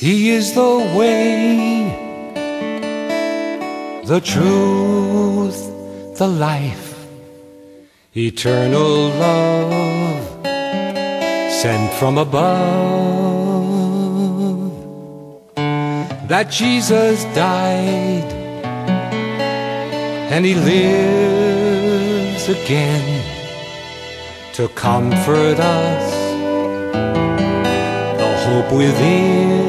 He is the way, the truth, the life, eternal love sent from above. That Jesus died and he lives again to comfort us, the hope within.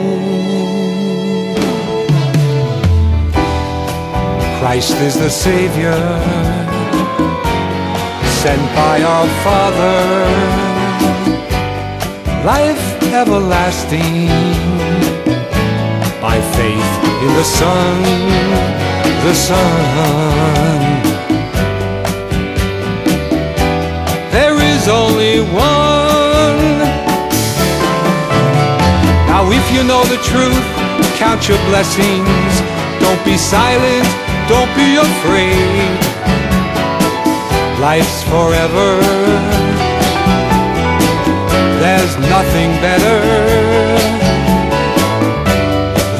Christ is the Savior sent by our Father, life everlasting by faith in the Son, the Son. There is only one. Now, if you know the truth, count your blessings. Don't be silent, don't be afraid. Life's forever. There's nothing better.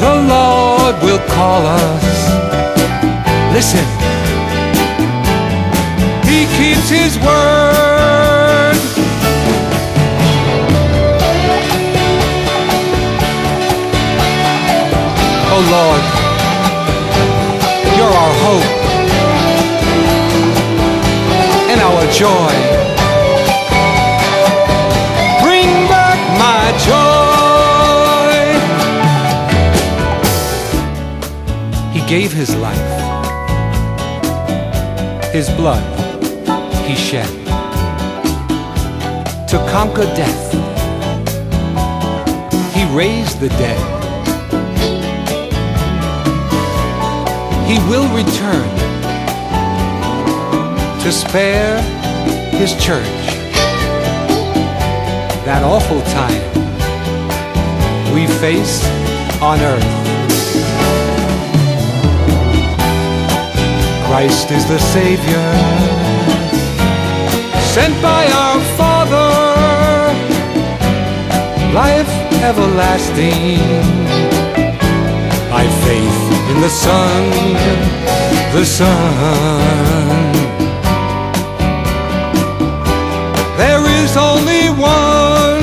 The Lord will call us. Listen. He keeps his word. Oh Lord, you're our hope and our joy. Bring back my joy. He gave his life, his blood he shed to conquer death. He raised the dead. He will return to spare his church. That awful time we face on earth. Christ is the Savior sent by our Father, life everlasting by faith in the Son, the Son. There is only one.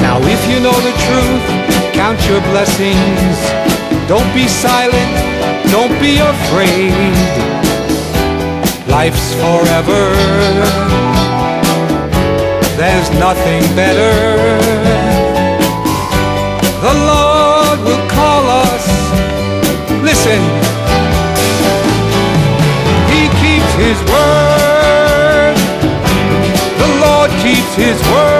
Now, if you know the truth, count your blessings. Don't be silent, don't be afraid. Life's forever. There's nothing better. His word.